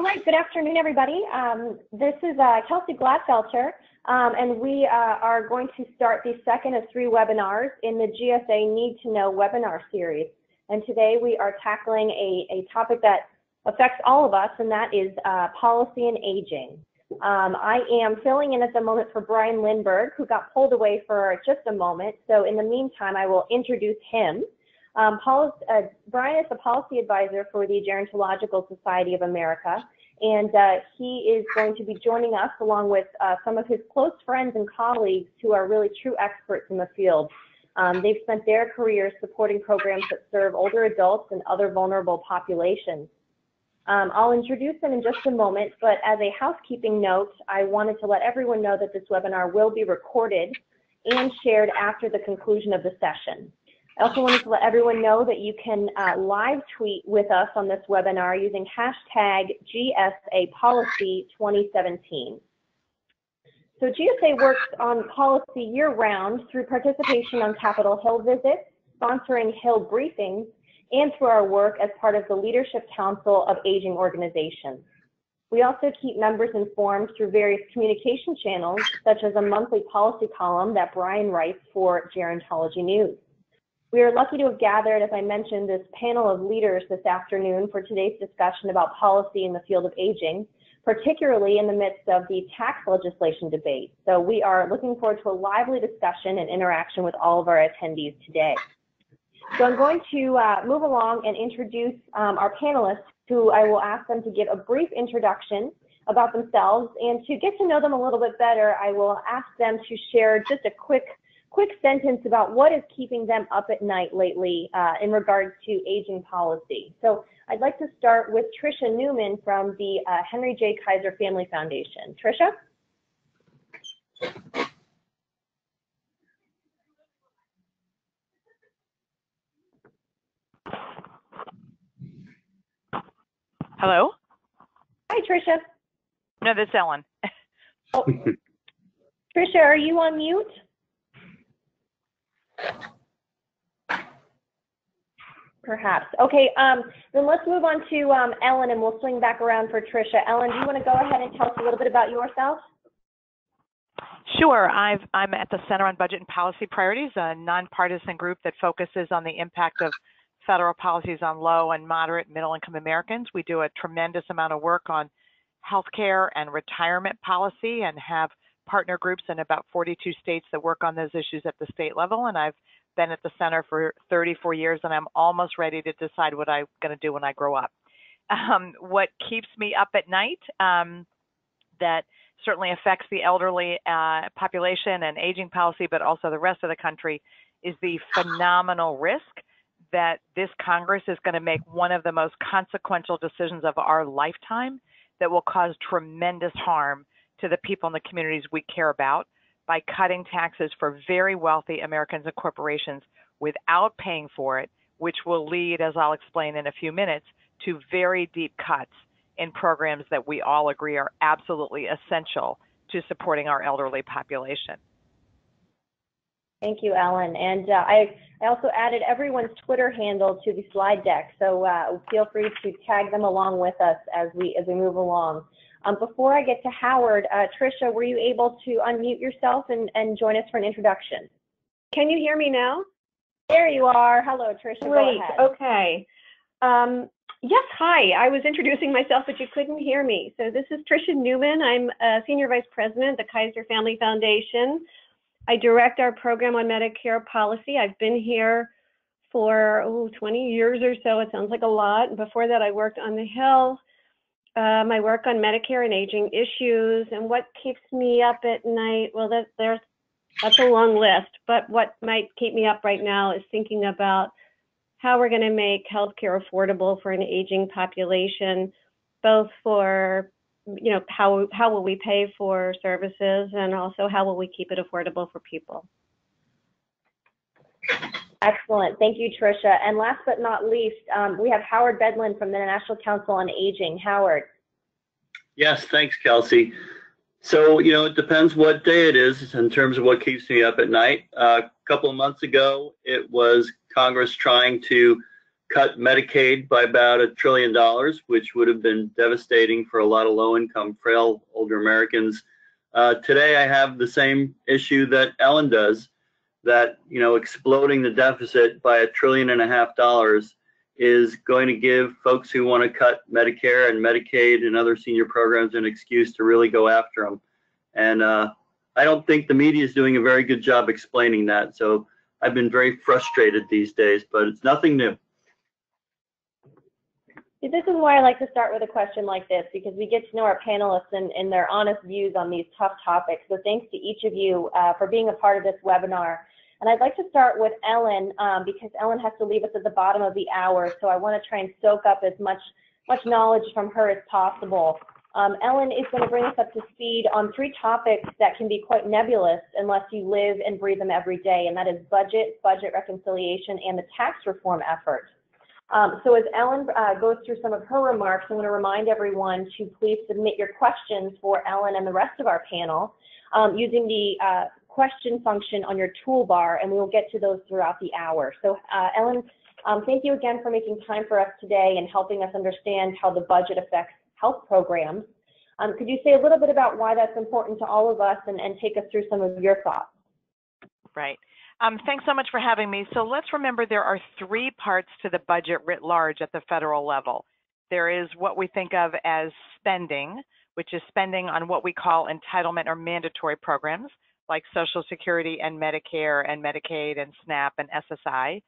All right, good afternoon, everybody. Um, this is uh, Kelsey Gladfelter, um, and we uh, are going to start the second of three webinars in the GSA Need to Know webinar series. And today we are tackling a, a topic that affects all of us, and that is uh, policy and aging. Um, I am filling in at the moment for Brian Lindberg, who got pulled away for just a moment. So in the meantime, I will introduce him. Um, policy, uh, Brian is the policy advisor for the Gerontological Society of America, and uh, he is going to be joining us along with uh, some of his close friends and colleagues who are really true experts in the field. Um, they've spent their careers supporting programs that serve older adults and other vulnerable populations. Um, I'll introduce them in just a moment, but as a housekeeping note, I wanted to let everyone know that this webinar will be recorded and shared after the conclusion of the session. I also wanted to let everyone know that you can uh, live tweet with us on this webinar using hashtag GSA Policy 2017. So GSA works on policy year-round through participation on Capitol Hill visits, sponsoring Hill briefings, and through our work as part of the Leadership Council of Aging Organizations. We also keep members informed through various communication channels, such as a monthly policy column that Brian writes for Gerontology News. We are lucky to have gathered, as I mentioned, this panel of leaders this afternoon for today's discussion about policy in the field of aging, particularly in the midst of the tax legislation debate. So we are looking forward to a lively discussion and interaction with all of our attendees today. So I'm going to uh, move along and introduce um, our panelists who I will ask them to give a brief introduction about themselves and to get to know them a little bit better, I will ask them to share just a quick quick sentence about what is keeping them up at night lately uh, in regards to aging policy. So I'd like to start with Tricia Neuman from the uh, Henry J. Kaiser Family Foundation. Tricia? Hello? Hi, Tricia. No, this Ellen. oh. Tricia, are you on mute? Perhaps. Okay, um, then let's move on to um, Ellen and we'll swing back around for Tricia. Ellen, do you want to go ahead and tell us a little bit about yourself? Sure. i am at the Center on Budget and Policy Priorities, a nonpartisan group that focuses on the impact of federal policies on low and moderate middle income Americans. We do a tremendous amount of work on healthcare and retirement policy and have partner groups in about 42 states that work on those issues at the state level. And I've been at the center for 34 years and I'm almost ready to decide what I'm going to do when I grow up. Um, what keeps me up at night um, that certainly affects the elderly uh, population and aging policy, but also the rest of the country, is the phenomenal risk that this Congress is going to make one of the most consequential decisions of our lifetime that will cause tremendous harm to the people in the communities we care about by cutting taxes for very wealthy Americans and corporations without paying for it, which will lead, as I'll explain in a few minutes, to very deep cuts in programs that we all agree are absolutely essential to supporting our elderly population. Thank you, Ellen. And uh, I, I also added everyone's Twitter handle to the slide deck, so uh, feel free to tag them along with us as we as we move along. Um, before I get to Howard, uh, Tricia, were you able to unmute yourself and, and join us for an introduction? Can you hear me now? There you are. Hello, Tricia. Great. Okay. Um, yes, hi. I was introducing myself, but you couldn't hear me. So this is Tricia Neuman. I'm a Senior Vice President at the Kaiser Family Foundation. I direct our program on Medicare policy. I've been here for oh, 20 years or so. It sounds like a lot. Before that, I worked on the Hill uh, my work on Medicare and aging issues, and what keeps me up at night. Well, that, there's that's a long list, but what might keep me up right now is thinking about how we're going to make healthcare affordable for an aging population, both for you know how how will we pay for services, and also how will we keep it affordable for people. Excellent. Thank you, Tricia. And last but not least, um, we have Howard Bedlin from the National Council on Aging. Howard. Yes, thanks, Kelsey. So, you know, it depends what day it is in terms of what keeps me up at night. Uh, a couple of months ago, it was Congress trying to cut Medicaid by about a trillion dollars, which would have been devastating for a lot of low-income, frail older Americans. Uh, today, I have the same issue that Ellen does, that you know, exploding the deficit by a trillion and a half dollars is going to give folks who want to cut Medicare and Medicaid and other senior programs an excuse to really go after them. And uh, I don't think the media is doing a very good job explaining that. So I've been very frustrated these days, but it's nothing new. This is why I like to start with a question like this because we get to know our panelists and, and their honest views on these tough topics. So thanks to each of you uh, for being a part of this webinar. And I'd like to start with Ellen um, because Ellen has to leave us at the bottom of the hour. So I want to try and soak up as much, much knowledge from her as possible. Um, Ellen is going to bring us up to speed on three topics that can be quite nebulous unless you live and breathe them every day, and that is budget, budget reconciliation, and the tax reform effort. Um, so as Ellen uh, goes through some of her remarks, I want to remind everyone to please submit your questions for Ellen and the rest of our panel um, using the uh, question function on your toolbar, and we will get to those throughout the hour. So uh, Ellen, um, thank you again for making time for us today and helping us understand how the budget affects health programs. Um, could you say a little bit about why that's important to all of us and, and take us through some of your thoughts? Right. Um, thanks so much for having me. So let's remember there are three parts to the budget writ large at the federal level. There is what we think of as spending, which is spending on what we call entitlement or mandatory programs like Social Security and Medicare and Medicaid and SNAP and SSI.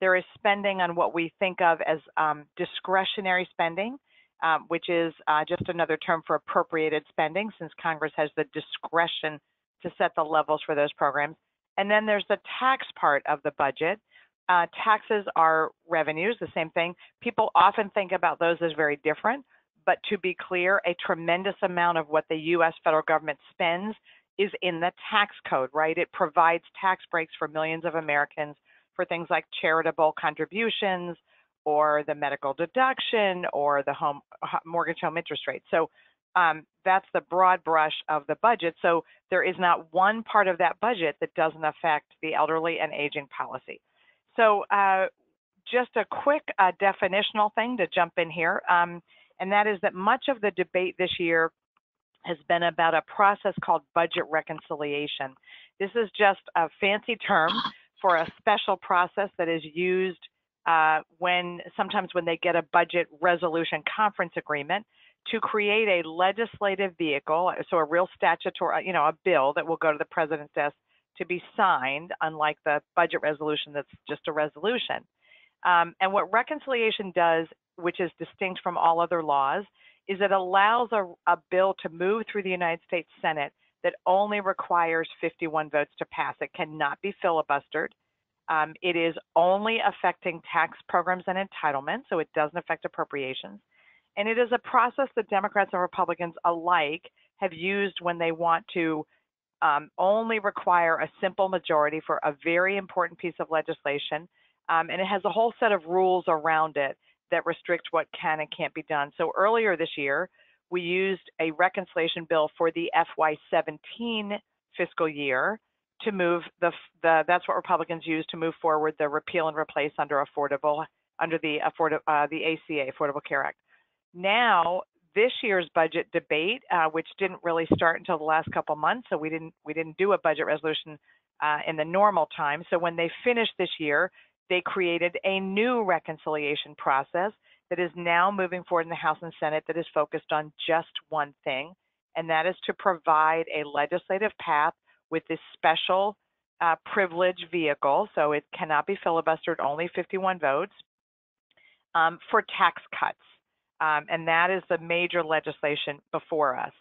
There is spending on what we think of as um, discretionary spending, um, which is uh, just another term for appropriated spending since Congress has the discretion to set the levels for those programs. And then there's the tax part of the budget. Uh, taxes are revenues, the same thing. People often think about those as very different, but to be clear, a tremendous amount of what the US federal government spends is in the tax code, right? It provides tax breaks for millions of Americans for things like charitable contributions or the medical deduction or the home mortgage home interest rate. So um, that's the broad brush of the budget. So there is not one part of that budget that doesn't affect the elderly and aging policy. So uh, just a quick uh, definitional thing to jump in here, um, and that is that much of the debate this year has been about a process called budget reconciliation. This is just a fancy term for a special process that is used uh, when sometimes when they get a budget resolution conference agreement to create a legislative vehicle, so a real statutory, you know, a bill that will go to the president's desk to be signed, unlike the budget resolution that's just a resolution. Um, and what reconciliation does, which is distinct from all other laws, is it allows a, a bill to move through the United States Senate that only requires 51 votes to pass. It cannot be filibustered. Um, it is only affecting tax programs and entitlements, so it doesn't affect appropriations. And it is a process that Democrats and Republicans alike have used when they want to um, only require a simple majority for a very important piece of legislation. Um, and it has a whole set of rules around it that restrict what can and can't be done. So earlier this year, we used a reconciliation bill for the FY17 fiscal year to move the, the that's what Republicans use to move forward the repeal and replace under affordable under the afford uh, the ACA Affordable Care Act. Now, this year's budget debate, uh, which didn't really start until the last couple months, so we didn't we didn't do a budget resolution uh, in the normal time. So when they finished this year, they created a new reconciliation process that is now moving forward in the House and Senate that is focused on just one thing, and that is to provide a legislative path with this special uh, privilege vehicle, so it cannot be filibustered, only 51 votes, um, for tax cuts. Um, and that is the major legislation before us.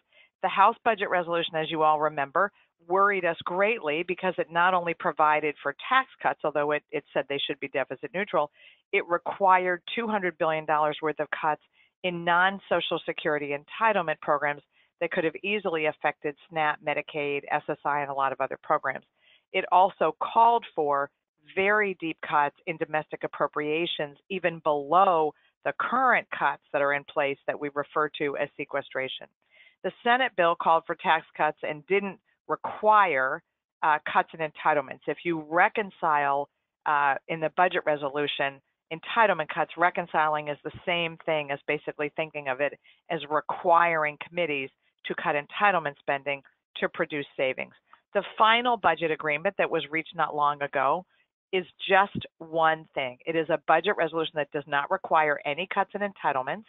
The House budget resolution, as you all remember, worried us greatly because it not only provided for tax cuts, although it, it said they should be deficit neutral, it required $200 billion worth of cuts in non Social Security entitlement programs that could have easily affected SNAP, Medicaid, SSI, and a lot of other programs. It also called for very deep cuts in domestic appropriations, even below the current cuts that are in place that we refer to as sequestration. The Senate bill called for tax cuts and didn't require uh, cuts in entitlements. If you reconcile uh, in the budget resolution entitlement cuts, reconciling is the same thing as basically thinking of it as requiring committees to cut entitlement spending to produce savings. The final budget agreement that was reached not long ago is just one thing. It is a budget resolution that does not require any cuts in entitlements.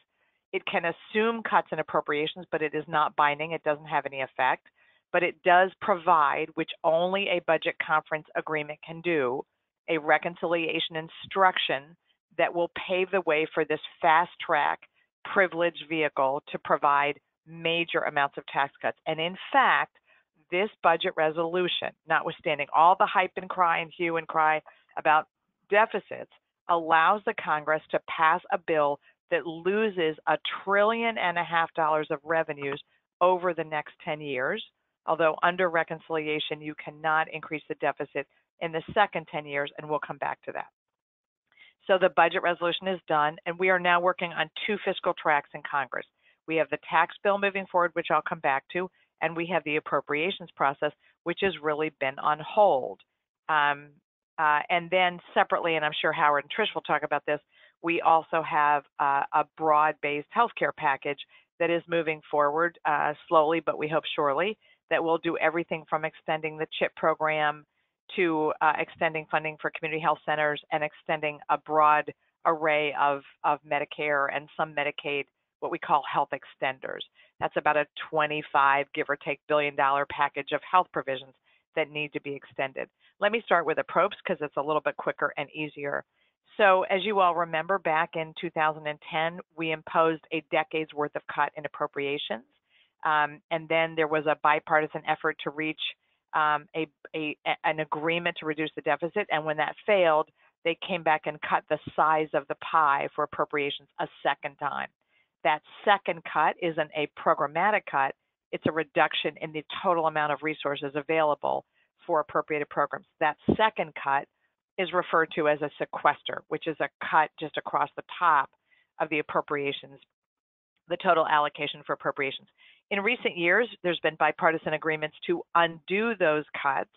It can assume cuts in appropriations, but it is not binding. It doesn't have any effect. But it does provide, which only a budget conference agreement can do, a reconciliation instruction that will pave the way for this fast track privileged vehicle to provide major amounts of tax cuts. And in fact, this budget resolution, notwithstanding all the hype and cry and hue and cry about deficits, allows the Congress to pass a bill that loses a trillion and a half dollars of revenues over the next 10 years. Although under reconciliation, you cannot increase the deficit in the second 10 years, and we'll come back to that. So the budget resolution is done, and we are now working on two fiscal tracks in Congress. We have the tax bill moving forward, which I'll come back to, and we have the appropriations process, which has really been on hold. Um, uh, and then separately, and I'm sure Howard and Trish will talk about this, we also have uh, a broad-based healthcare package that is moving forward uh, slowly, but we hope surely, that will do everything from extending the CHIP program to uh, extending funding for community health centers and extending a broad array of, of Medicare and some Medicaid, what we call health extenders. That's about a 25, give or take, billion dollar package of health provisions that need to be extended. Let me start with approps because it's a little bit quicker and easier. So as you all remember, back in 2010, we imposed a decade's worth of cut in appropriations. Um, and then there was a bipartisan effort to reach um, a, a, an agreement to reduce the deficit. And when that failed, they came back and cut the size of the pie for appropriations a second time. That second cut isn't a programmatic cut, it's a reduction in the total amount of resources available for appropriated programs. That second cut is referred to as a sequester, which is a cut just across the top of the appropriations, the total allocation for appropriations. In recent years, there's been bipartisan agreements to undo those cuts,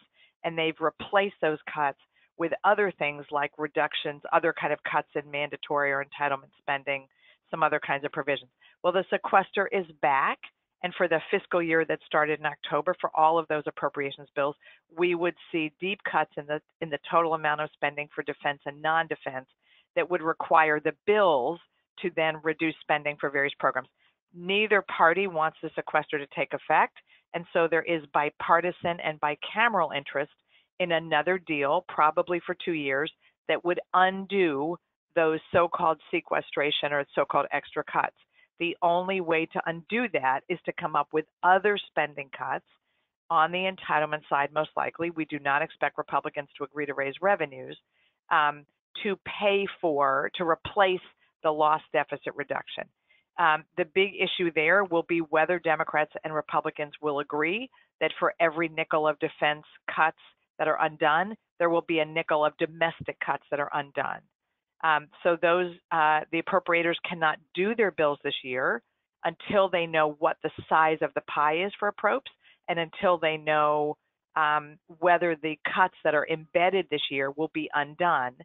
and they've replaced those cuts with other things like reductions, other kind of cuts in mandatory or entitlement spending, some other kinds of provisions. Well, the sequester is back, and for the fiscal year that started in October, for all of those appropriations bills, we would see deep cuts in the in the total amount of spending for defense and non-defense that would require the bills to then reduce spending for various programs. Neither party wants the sequester to take effect, and so there is bipartisan and bicameral interest in another deal, probably for two years, that would undo those so-called sequestration or so-called extra cuts. The only way to undo that is to come up with other spending cuts on the entitlement side, most likely. We do not expect Republicans to agree to raise revenues um, to pay for, to replace the lost deficit reduction. Um, the big issue there will be whether Democrats and Republicans will agree that for every nickel of defense cuts that are undone, there will be a nickel of domestic cuts that are undone. Um, so those uh, the appropriators cannot do their bills this year until they know what the size of the pie is for approps and until they know um, whether the cuts that are embedded this year will be undone.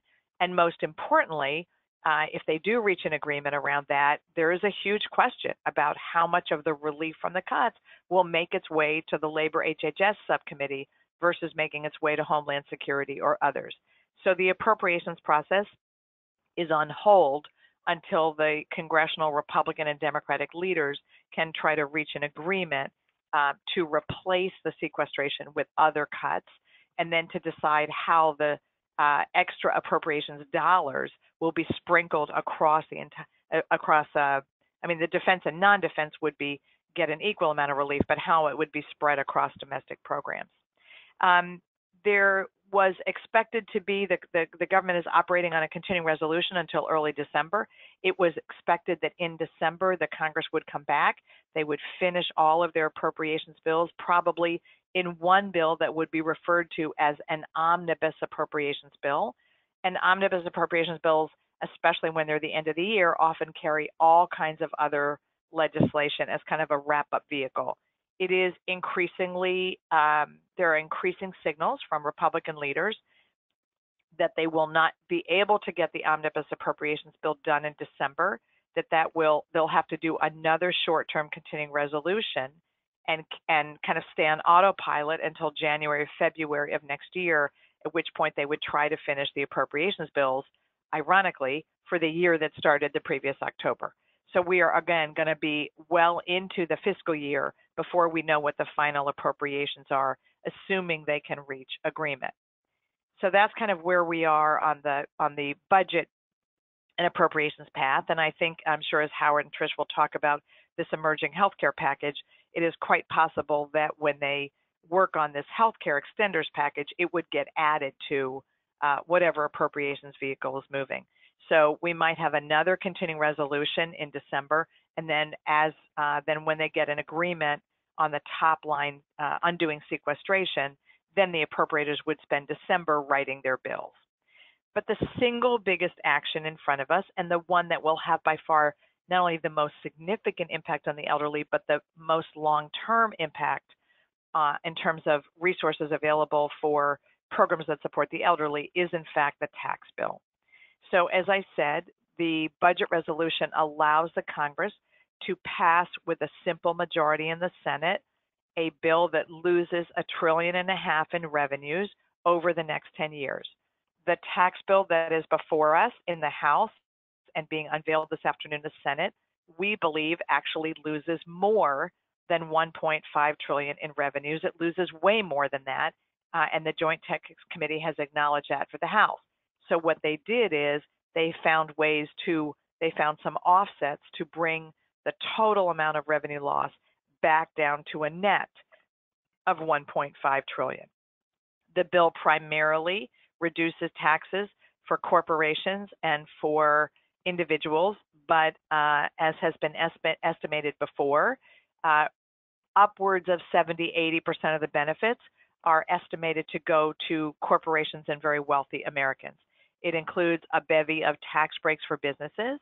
And most importantly, uh, if they do reach an agreement around that, there is a huge question about how much of the relief from the cuts will make its way to the Labor HHS subcommittee versus making its way to Homeland Security or others. So the appropriations process is on hold until the congressional Republican and Democratic leaders can try to reach an agreement uh, to replace the sequestration with other cuts and then to decide how the uh, extra appropriations dollars will be sprinkled across the entire uh, across uh, I mean the defense and non-defense would be get an equal amount of relief, but how it would be spread across domestic programs. Um, there was expected to be the, the, the, government is operating on a continuing resolution until early December. It was expected that in December the Congress would come back. They would finish all of their appropriations bills, probably in one bill that would be referred to as an omnibus appropriations bill. And omnibus appropriations bills, especially when they're the end of the year, often carry all kinds of other legislation as kind of a wrap up vehicle. It is increasingly, um, there are increasing signals from Republican leaders that they will not be able to get the omnibus appropriations bill done in December, that that will they'll have to do another short-term continuing resolution and and kind of stay on autopilot until January, February of next year, at which point they would try to finish the appropriations bills, ironically, for the year that started the previous October. So we are again going to be well into the fiscal year before we know what the final appropriations are, assuming they can reach agreement. So that's kind of where we are on the on the budget and appropriations path. And I think I'm sure as Howard and Trish will talk about this emerging healthcare package, it is quite possible that when they work on this healthcare extenders package, it would get added to uh, whatever appropriations vehicle is moving. So we might have another continuing resolution in December, and then as uh, then when they get an agreement on the top line uh, undoing sequestration, then the appropriators would spend December writing their bills. But the single biggest action in front of us, and the one that will have by far not only the most significant impact on the elderly, but the most long-term impact uh, in terms of resources available for programs that support the elderly is in fact the tax bill. So as I said, the budget resolution allows the Congress to pass with a simple majority in the Senate a bill that loses a trillion and a half in revenues over the next 10 years. The tax bill that is before us in the House and being unveiled this afternoon in the Senate, we believe actually loses more than 1.5 trillion in revenues. It loses way more than that, uh, and the Joint Tax Committee has acknowledged that for the House. So what they did is they found ways to they found some offsets to bring the total amount of revenue loss back down to a net of 1.5 trillion. The bill primarily reduces taxes for corporations and for individuals, but uh, as has been estimated before, uh, upwards of 70, 80% of the benefits are estimated to go to corporations and very wealthy Americans. It includes a bevy of tax breaks for businesses.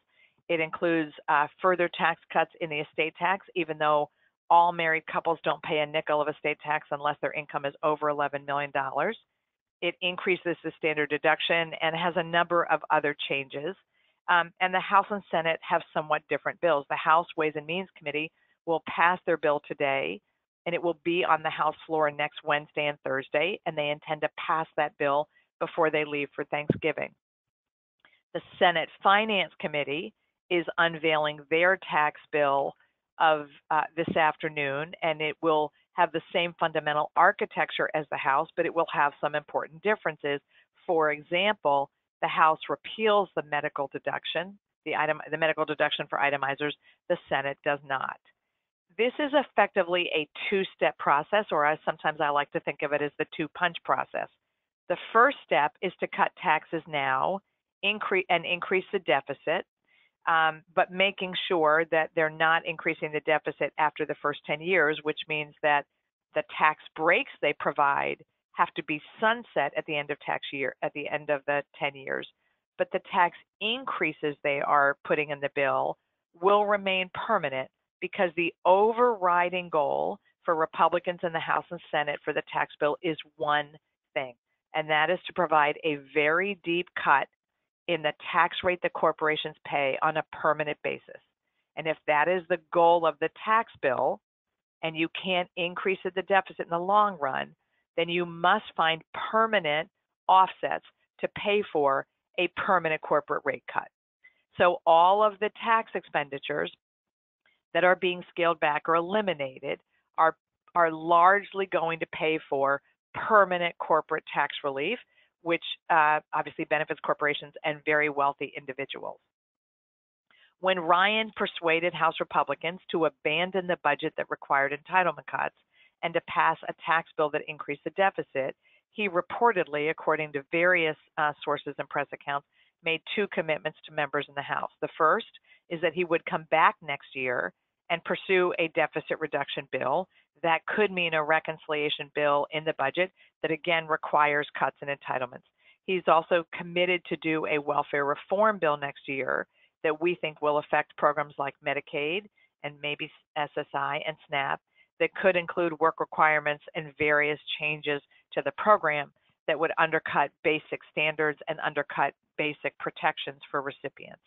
It includes uh, further tax cuts in the estate tax, even though all married couples don't pay a nickel of estate tax unless their income is over $11 million. It increases the standard deduction and has a number of other changes. Um, and the House and Senate have somewhat different bills. The House Ways and Means Committee will pass their bill today, and it will be on the House floor next Wednesday and Thursday, and they intend to pass that bill before they leave for Thanksgiving. The Senate Finance Committee is unveiling their tax bill of uh, this afternoon, and it will have the same fundamental architecture as the House, but it will have some important differences. For example, the House repeals the medical deduction, the item, the medical deduction for itemizers. The Senate does not. This is effectively a two-step process, or sometimes I like to think of it as the two-punch process. The first step is to cut taxes now, increase and increase the deficit, um, but making sure that they're not increasing the deficit after the first 10 years, which means that the tax breaks they provide have to be sunset at the end of tax year, at the end of the 10 years. But the tax increases they are putting in the bill will remain permanent because the overriding goal for Republicans in the House and Senate for the tax bill is one thing, and that is to provide a very deep cut in the tax rate that corporations pay on a permanent basis. And if that is the goal of the tax bill, and you can't increase the deficit in the long run, then you must find permanent offsets to pay for a permanent corporate rate cut. So all of the tax expenditures that are being scaled back or eliminated are, are largely going to pay for permanent corporate tax relief, which uh, obviously benefits corporations and very wealthy individuals. When Ryan persuaded House Republicans to abandon the budget that required entitlement cuts and to pass a tax bill that increased the deficit, he reportedly, according to various uh, sources and press accounts, made two commitments to members in the House. The first is that he would come back next year and pursue a deficit reduction bill. That could mean a reconciliation bill in the budget that again requires cuts in entitlements. He's also committed to do a welfare reform bill next year that we think will affect programs like Medicaid and maybe SSI and SNAP that could include work requirements and various changes to the program that would undercut basic standards and undercut basic protections for recipients.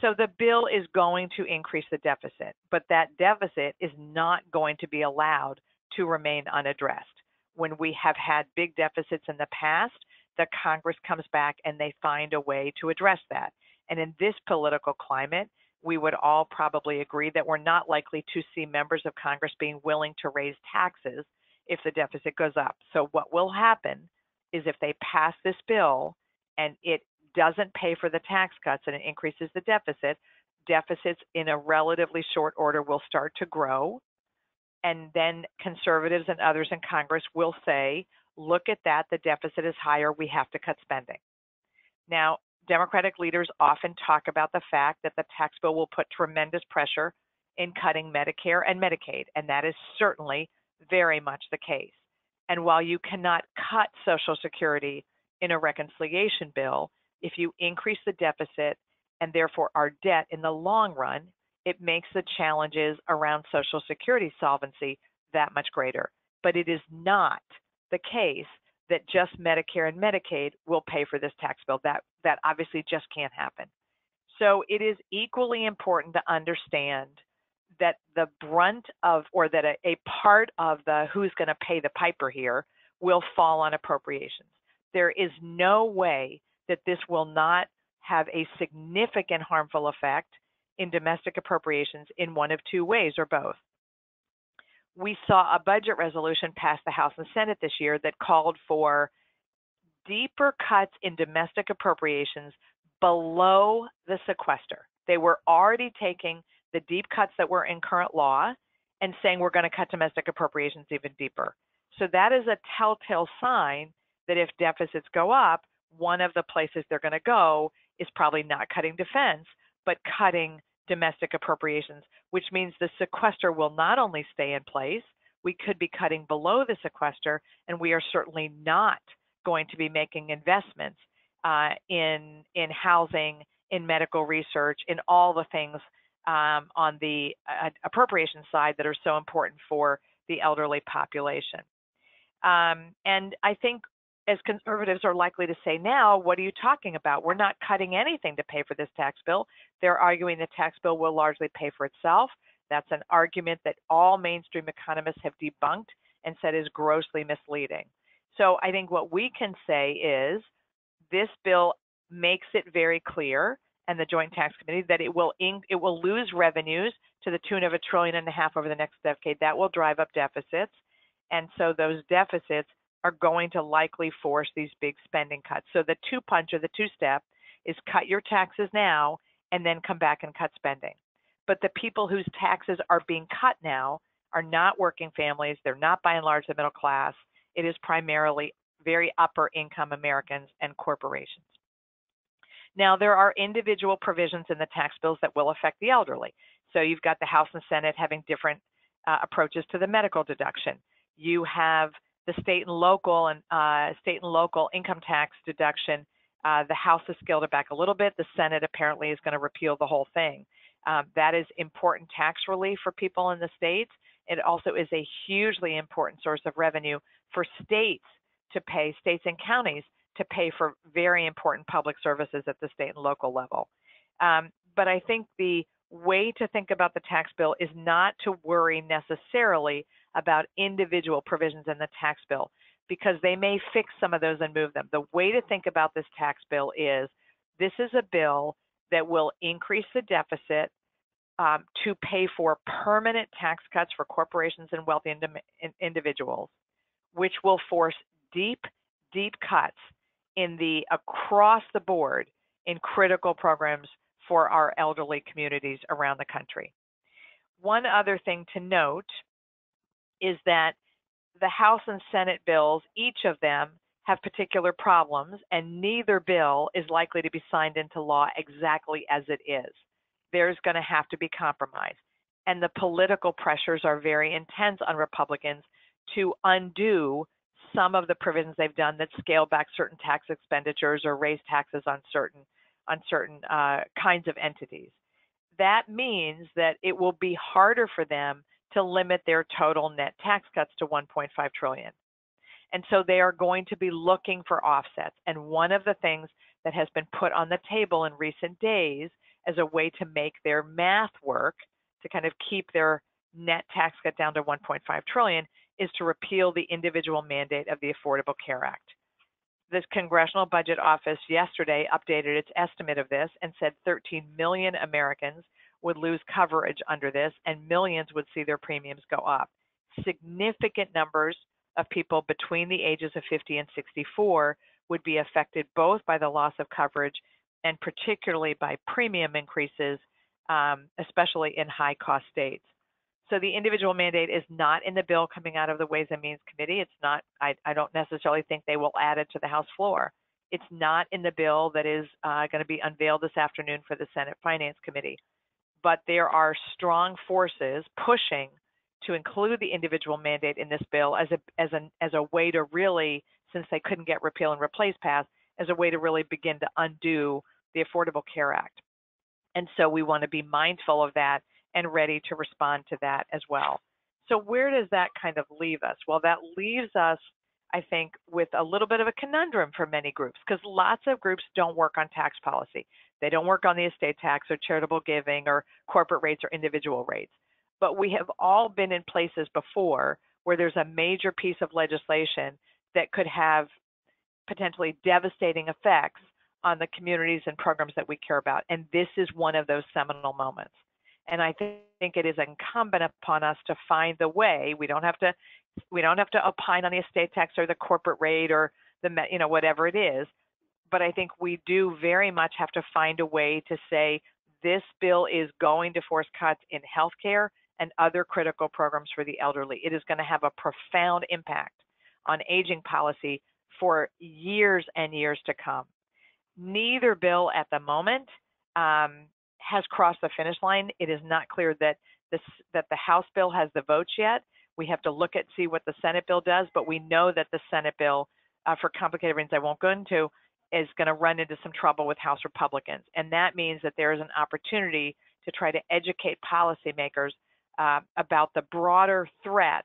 So the bill is going to increase the deficit, but that deficit is not going to be allowed to remain unaddressed. When we have had big deficits in the past, the Congress comes back and they find a way to address that. And in this political climate, we would all probably agree that we're not likely to see members of Congress being willing to raise taxes if the deficit goes up. So what will happen is if they pass this bill and it doesn't pay for the tax cuts and it increases the deficit, deficits in a relatively short order will start to grow. And then conservatives and others in Congress will say, look at that, the deficit is higher, we have to cut spending. Now, Democratic leaders often talk about the fact that the tax bill will put tremendous pressure in cutting Medicare and Medicaid, and that is certainly very much the case. And while you cannot cut Social Security in a reconciliation bill, if you increase the deficit and therefore our debt in the long run, it makes the challenges around Social Security solvency that much greater. But it is not the case that just Medicare and Medicaid will pay for this tax bill. That, that obviously just can't happen. So it is equally important to understand that the brunt of, or that a, a part of the who's going to pay the piper here will fall on appropriations. There is no way that this will not have a significant harmful effect in domestic appropriations in one of two ways or both we saw a budget resolution pass the House and Senate this year that called for deeper cuts in domestic appropriations below the sequester. They were already taking the deep cuts that were in current law and saying we're going to cut domestic appropriations even deeper. So that is a telltale sign that if deficits go up, one of the places they're going to go is probably not cutting defense, but cutting domestic appropriations, which means the sequester will not only stay in place, we could be cutting below the sequester, and we are certainly not going to be making investments uh, in in housing, in medical research, in all the things um, on the uh, appropriation side that are so important for the elderly population. Um, and I think as conservatives are likely to say now, what are you talking about? We're not cutting anything to pay for this tax bill. They're arguing the tax bill will largely pay for itself. That's an argument that all mainstream economists have debunked and said is grossly misleading. So I think what we can say is this bill makes it very clear and the Joint Tax Committee that it will it will lose revenues to the tune of a trillion and a half over the next decade. That will drive up deficits. And so those deficits are going to likely force these big spending cuts. So the two punch or the two step is cut your taxes now and then come back and cut spending. But the people whose taxes are being cut now are not working families. They're not by and large the middle class. It is primarily very upper income Americans and corporations. Now, there are individual provisions in the tax bills that will affect the elderly. So you've got the House and Senate having different uh, approaches to the medical deduction. You have the state and local and uh, state and local income tax deduction. Uh, the House has scaled it back a little bit. The Senate apparently is going to repeal the whole thing. Um, that is important tax relief for people in the states. It also is a hugely important source of revenue for states to pay, states and counties to pay for very important public services at the state and local level. Um, but I think the way to think about the tax bill is not to worry necessarily about individual provisions in the tax bill because they may fix some of those and move them. The way to think about this tax bill is this is a bill that will increase the deficit um, to pay for permanent tax cuts for corporations and wealthy ind individuals, which will force deep, deep cuts in the across the board in critical programs for our elderly communities around the country. One other thing to note is that the House and Senate bills, each of them, have particular problems, and neither bill is likely to be signed into law exactly as it is. There's going to have to be compromise. And the political pressures are very intense on Republicans to undo some of the provisions they've done that scale back certain tax expenditures or raise taxes on certain on certain uh, kinds of entities. That means that it will be harder for them to limit their total net tax cuts to 1.5 trillion. And so they are going to be looking for offsets. And one of the things that has been put on the table in recent days as a way to make their math work to kind of keep their net tax cut down to 1.5 trillion is to repeal the individual mandate of the Affordable Care Act. This Congressional Budget Office yesterday updated its estimate of this and said 13 million Americans would lose coverage under this and millions would see their premiums go up. Significant numbers of people between the ages of 50 and 64 would be affected both by the loss of coverage and particularly by premium increases, um, especially in high cost states. So the individual mandate is not in the bill coming out of the Ways and Means Committee. It's not, I, I don't necessarily think they will add it to the House floor. It's not in the bill that is uh, going to be unveiled this afternoon for the Senate Finance Committee. But there are strong forces pushing to include the individual mandate in this bill as a, as, an, as a way to really, since they couldn't get repeal and replace passed, as a way to really begin to undo the Affordable Care Act. And so we want to be mindful of that and ready to respond to that as well. So where does that kind of leave us? Well, that leaves us, I think, with a little bit of a conundrum for many groups because lots of groups don't work on tax policy. They don't work on the estate tax or charitable giving or corporate rates or individual rates. But we have all been in places before where there's a major piece of legislation that could have potentially devastating effects on the communities and programs that we care about. And this is one of those seminal moments. And I think it is incumbent upon us to find the way. We don't have to we don't have to opine on the estate tax or the corporate rate or the you know whatever it is. But I think we do very much have to find a way to say this bill is going to force cuts in healthcare and other critical programs for the elderly. It is going to have a profound impact on aging policy for years and years to come. Neither bill at the moment um, has crossed the finish line. It is not clear that this that the House bill has the votes yet. We have to look at see what the Senate bill does, but we know that the Senate bill, uh, for complicated reasons I won't go into, is going to run into some trouble with House Republicans, and that means that there is an opportunity to try to educate policymakers uh, about the broader threat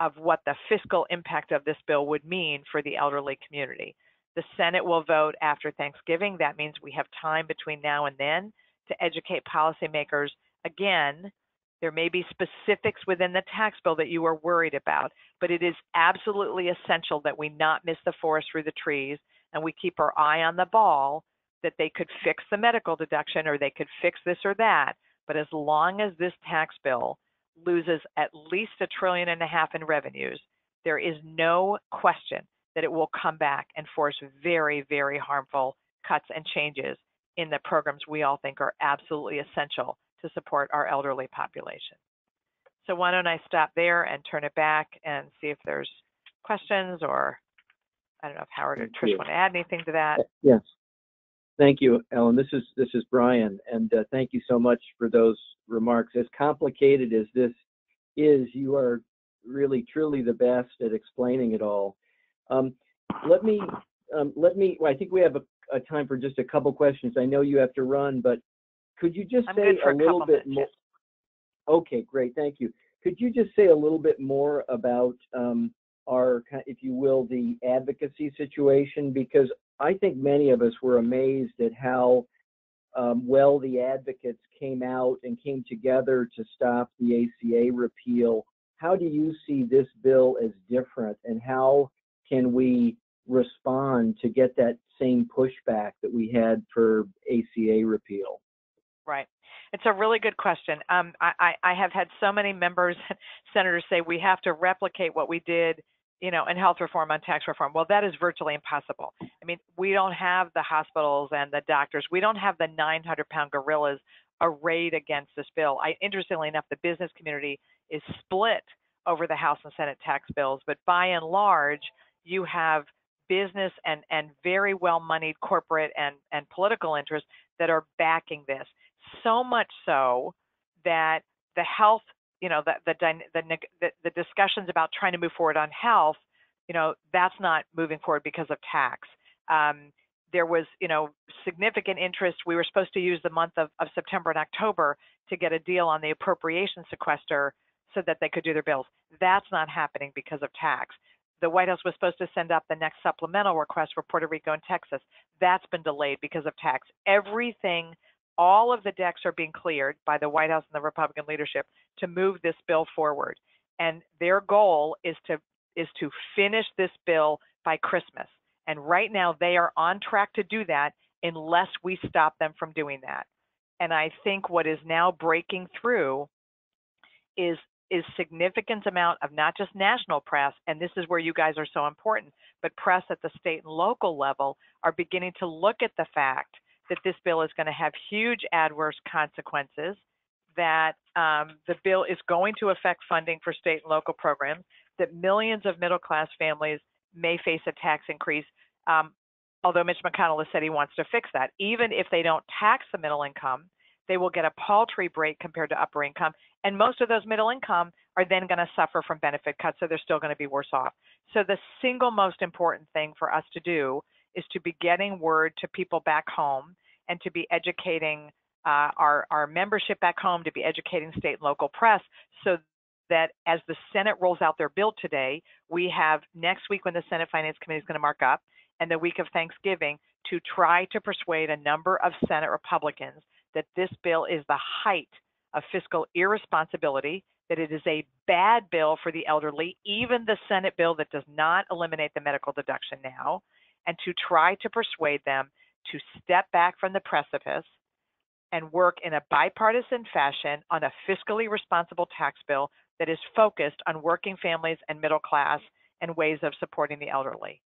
of what the fiscal impact of this bill would mean for the elderly community. The Senate will vote after Thanksgiving. That means we have time between now and then to educate policymakers. Again, there may be specifics within the tax bill that you are worried about, but it is absolutely essential that we not miss the forest through the trees and we keep our eye on the ball that they could fix the medical deduction or they could fix this or that. But as long as this tax bill loses at least a trillion and a half in revenues, there is no question that it will come back and force very, very harmful cuts and changes in the programs we all think are absolutely essential to support our elderly population. So why don't I stop there and turn it back and see if there's questions or I don't know if Howard or Trish want to add anything to that. Yes. Thank you, Ellen. This is this is Brian, and uh, thank you so much for those remarks. As complicated as this is, you are really truly the best at explaining it all. Um, let me um, let me. Well, I think we have a uh, time for just a couple questions. I know you have to run, but could you just I'm say a a little bit more? Okay, great, thank you. Could you just say a little bit more about um, our, if you will, the advocacy situation? Because I think many of us were amazed at how um, well the advocates came out and came together to stop the ACA repeal. How do you see this bill as different, and how can we respond to get that same pushback that we had for ACA repeal? Right. It's a really good question. Um, I, I, I have had so many members, senators say we have to replicate what we did, you know, in health reform on tax reform. Well, that is virtually impossible. I mean, we don't have the hospitals and the doctors. We don't have the 900 pound gorillas arrayed against this bill. I, interestingly enough, the business community is split over the House and Senate tax bills, but by and large, you have business and, and very well moneyed corporate and, and political interests that are backing this. So much so that the health, you know, the, the, the, the, the discussions about trying to move forward on health, you know, that's not moving forward because of tax. Um, there was, you know, significant interest. We were supposed to use the month of, of September and October to get a deal on the appropriation sequester so that they could do their bills. That's not happening because of tax. the White House was supposed to send up the next supplemental request for Puerto Rico and Texas. That's been delayed because of tax. Everything, all of the decks are being cleared by the White House and the Republican leadership to move this bill forward. And their goal is to is to finish this bill by Christmas. And right now they are on track to do that unless we stop them from doing that. And I think what is now breaking through is is significant amount of not just national press, and this is where you guys are so important, but press at the state and local level are beginning to look at the fact that this bill is going to have huge adverse consequences, that um, the bill is going to affect funding for state and local programs, that millions of middle class families may face a tax increase. Um, although Mitch McConnell has said he wants to fix that. Even if they don't tax the middle income, they will get a paltry break compared to upper income. And most of those middle income are then going to suffer from benefit cuts, so they're still going to be worse off. So the single most important thing for us to do is to be getting word to people back home and to be educating uh, our, our membership back home, to be educating state and local press so that as the Senate rolls out their bill today, we have next week when the Senate Finance Committee is going to mark up and the week of Thanksgiving to try to persuade a number of Senate Republicans that this bill is the height of fiscal irresponsibility, that it is a bad bill for the elderly, even the Senate bill that does not eliminate the medical deduction now, and to try to persuade them to step back from the precipice and work in a bipartisan fashion on a fiscally responsible tax bill that is focused on working families and middle class and ways of supporting the elderly.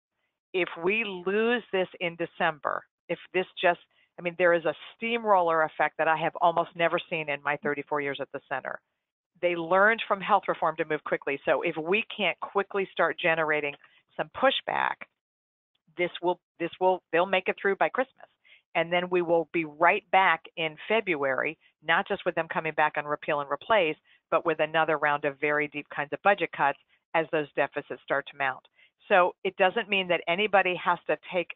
If we lose this in December, if this just I mean, there is a steamroller effect that I have almost never seen in my 34 years at the center. They learned from health reform to move quickly. So if we can't quickly start generating some pushback, this will this will they'll make it through by Christmas. And then we will be right back in February, not just with them coming back on repeal and replace, but with another round of very deep kinds of budget cuts as those deficits start to mount. So it doesn't mean that anybody has to take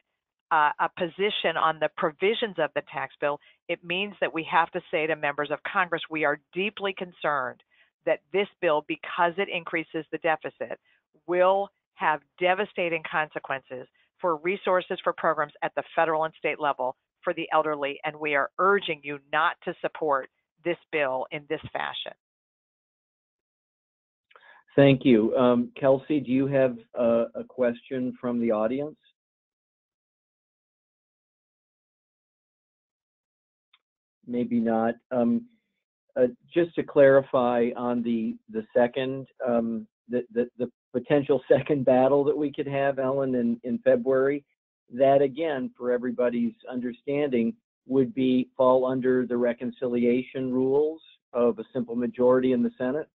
uh, a position on the provisions of the tax bill, it means that we have to say to members of Congress, we are deeply concerned that this bill, because it increases the deficit, will have devastating consequences for resources for programs at the federal and state level for the elderly. And we are urging you not to support this bill in this fashion. Thank you. Um, Kelsey, do you have uh, a question from the audience? maybe not. Um, uh, just to clarify on the the second, um, the, the, the potential second battle that we could have, Ellen, in, in February, that again, for everybody's understanding, would be fall under the reconciliation rules of a simple majority in the Senate.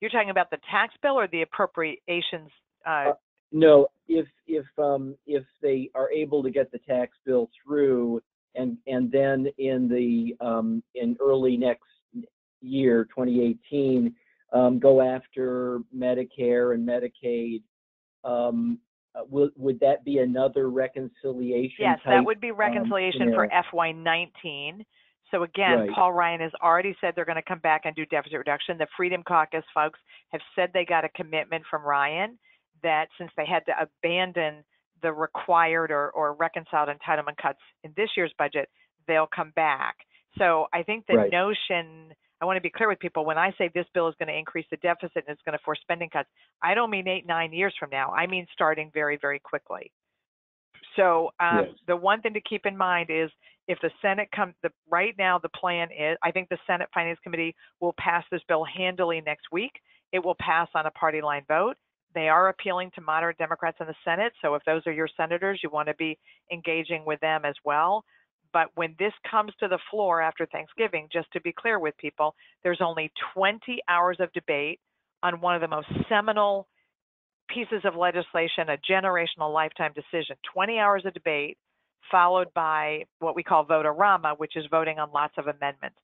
You're talking about the tax bill or the appropriations? Uh... Uh, no, if if um, if they are able to get the tax bill through and and then in the um, in early next year, 2018, um, go after Medicare and Medicaid. Um, uh, would, would that be another reconciliation? Yes, type, that would be um, reconciliation for FY19. So again, right. Paul Ryan has already said they're going to come back and do deficit reduction. The Freedom Caucus folks have said they got a commitment from Ryan that since they had to abandon the required or, or reconciled entitlement cuts in this year's budget, they'll come back. So I think the right. notion, I want to be clear with people, when I say this bill is going to increase the deficit and it's going to force spending cuts, I don't mean eight, nine years from now. I mean starting very, very quickly. So um, yes. the one thing to keep in mind is if the Senate comes, the, right now the plan is, I think the Senate Finance Committee will pass this bill handily next week. It will pass on a party line vote. They are appealing to moderate Democrats in the Senate. So if those are your senators, you want to be engaging with them as well. But when this comes to the floor after Thanksgiving, just to be clear with people, there's only 20 hours of debate on one of the most seminal pieces of legislation, a generational lifetime decision. 20 hours of debate, followed by what we call vote-a-rama, which is voting on lots of amendments.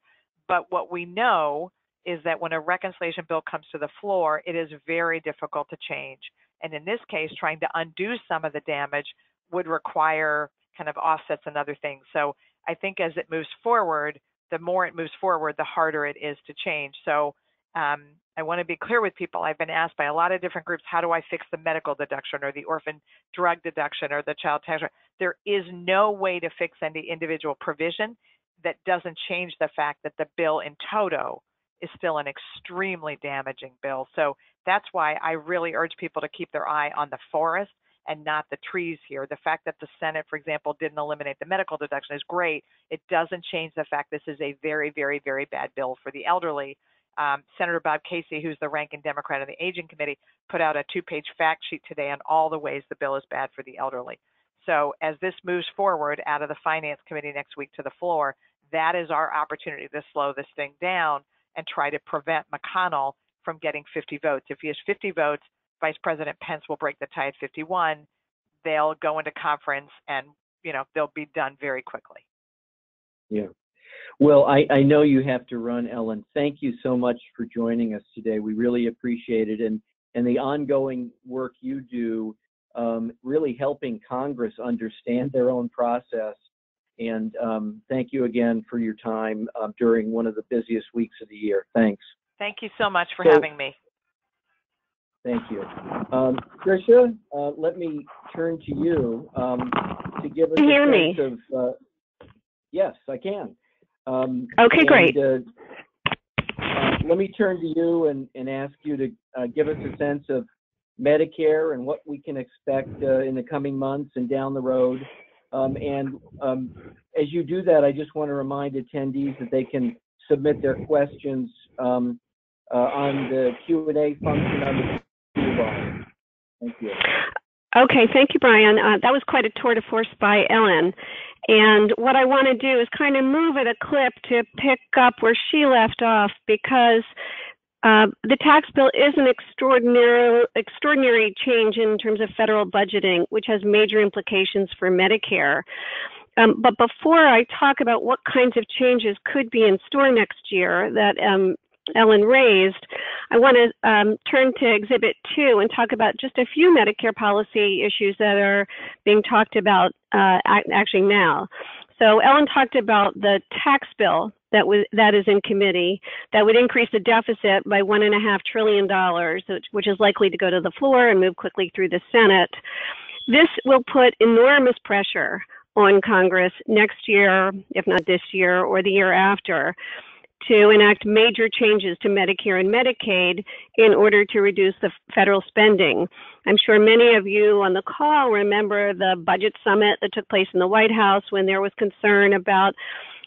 But what we know is that when a reconciliation bill comes to the floor, it is very difficult to change. And in this case, trying to undo some of the damage would require kind of offsets and other things. So I think as it moves forward, the more it moves forward, the harder it is to change. So um, I want to be clear with people. I've been asked by a lot of different groups, how do I fix the medical deduction or the orphan drug deduction or the child tax? There is no way to fix any individual provision that doesn't change the fact that the bill in toto is still an extremely damaging bill. So that's why I really urge people to keep their eye on the forest and not the trees here. The fact that the Senate, for example, didn't eliminate the medical deduction is great. It doesn't change the fact this is a very, very, very bad bill for the elderly. Um, Senator Bob Casey, who's the ranking Democrat on the Aging Committee, put out a two-page fact sheet today on all the ways the bill is bad for the elderly. So as this moves forward out of the Finance Committee next week to the floor, that is our opportunity to slow this thing down and try to prevent McConnell from getting 50 votes. If he has 50 votes, Vice President Pence will break the tie at 51. They'll go into conference and, you know, they'll be done very quickly. Yeah. Well, I, I know you have to run, Ellen. Thank you so much for joining us today. We really appreciate it. And, and the ongoing work you do, um, really helping Congress understand their own process. And um, thank you again for your time uh, during one of the busiest weeks of the year. Thanks. Thank you so much for So- having me. Thank you. Um, Tricia, uh, let me turn to you um, to give us Can you hear a me? sense of. Uh, yes, I can. Um, Okay, and, great. uh, uh, let me turn to you and, and ask you to uh, give us a sense of Medicare and what we can expect uh, in the coming months and down the road. Um, and um, as you do that, I just want to remind attendees that they can submit their questions um, uh, on the Q&A function on Thank you. Okay, thank you, Brian. Uh, that was quite a tour de force by Ellen. And what I want to do is kind of move at a clip to pick up where she left off because uh, the tax bill is an extraordinary, extraordinary change in terms of federal budgeting, which has major implications for Medicare. Um, but before I talk about what kinds of changes could be in store next year that um, Ellen raised, I want to um, turn to Exhibit 2 and talk about just a few Medicare policy issues that are being talked about uh, actually now. So Ellen talked about the tax bill that was that is in committee that would increase the deficit by one and a half trillion dollars, which, which is likely to go to the floor and move quickly through the Senate. This will put enormous pressure on Congress next year, if not this year or the year after, to enact major changes to Medicare and Medicaid in order to reduce the federal spending. I'm sure many of you on the call remember the budget summit that took place in the White House when there was concern about